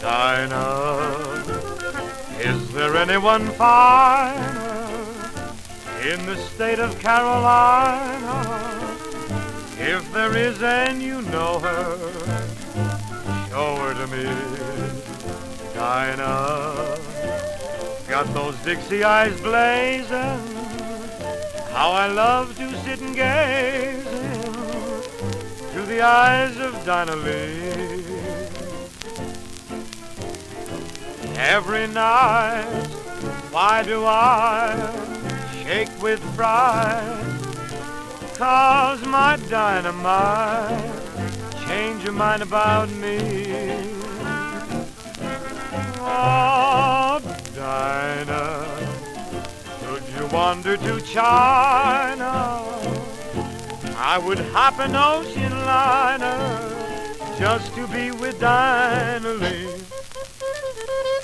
Dinah, is there anyone finer in the state of Carolina? If there is and you know her, her to me. Dinah, got those Dixie eyes blazing. How I love to sit and gaze into the eyes of Dinah Lee. Every night, why do I shake with pride? Cause my Dinah might change your mind about me. Oh, Dinah, could you wander to China? I would hop an ocean liner just to be with Dinah Lee.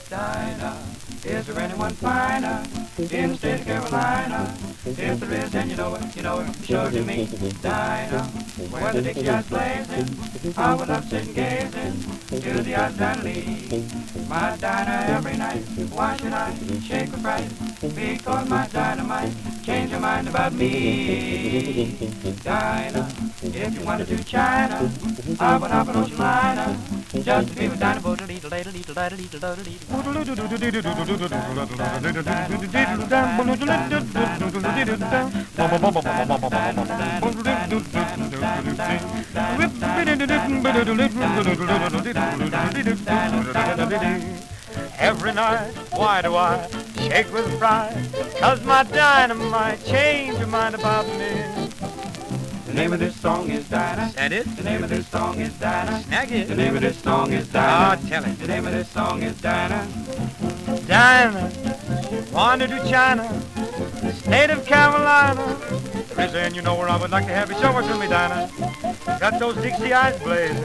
Dinah, is there anyone finer in the state of Carolina? If there is, then you know it, you know it, it to me. Dinah, where the Dixie eyes blazing, I would love sitting gazing to the of Lee. My Dinah every night, why should I shake with fright? Because my Dinah might changed your mind about me. Dinah, if you wanted to China, I would hop an ocean liner just to be with Dinah. Every night, why do I shake with pride? Cause my Dinah might change your mind about me. The name of this song is Dinah. That it? The name of this song is Dinah. Snag it. The name of this song is Ah, Dinah. tell it. The name of this song is Dinah. Dinah, wander to China, state of Carolina. Prison, you know where I would like to have you. Show to me, Dinah. Got those Dixie eyes blazing.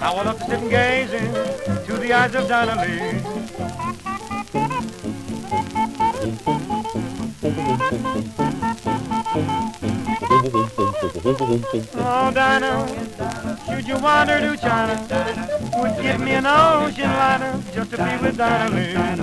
I would love to sit and gazing to the eyes of Dinah Lee. Oh, Dinah, should you wander to China, would give me an ocean liner just to be with Dinah Lee.